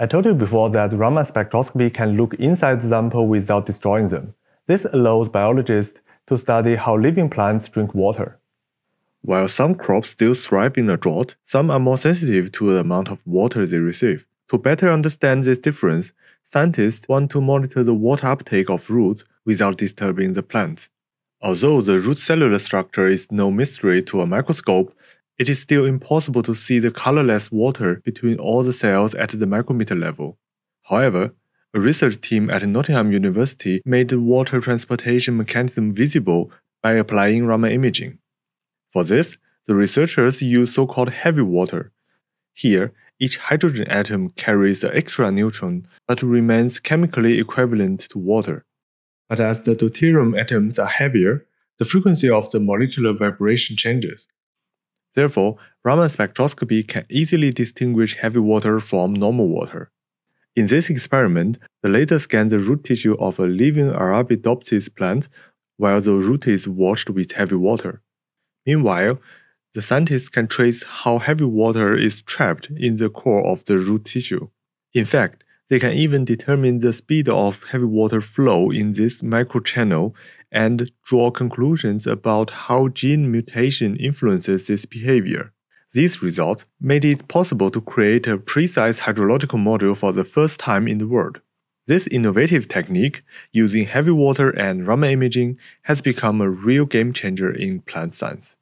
I told you before that Raman spectroscopy can look inside the sample without destroying them. This allows biologists to study how living plants drink water. While some crops still thrive in a drought, some are more sensitive to the amount of water they receive. To better understand this difference, scientists want to monitor the water uptake of roots without disturbing the plants. Although the root cellular structure is no mystery to a microscope, it is still impossible to see the colorless water between all the cells at the micrometer level. However, a research team at Nottingham University made the water transportation mechanism visible by applying Raman imaging. For this, the researchers used so-called heavy water. Here, each hydrogen atom carries an extra neutron but remains chemically equivalent to water. But as the deuterium atoms are heavier, the frequency of the molecular vibration changes. Therefore, Raman spectroscopy can easily distinguish heavy water from normal water. In this experiment, the laser scans the root tissue of a living Arabidopsis plant while the root is washed with heavy water. Meanwhile, the scientists can trace how heavy water is trapped in the core of the root tissue. In fact, they can even determine the speed of heavy water flow in this microchannel and draw conclusions about how gene mutation influences this behavior. These results made it possible to create a precise hydrological model for the first time in the world. This innovative technique, using heavy water and Raman imaging, has become a real game changer in plant science.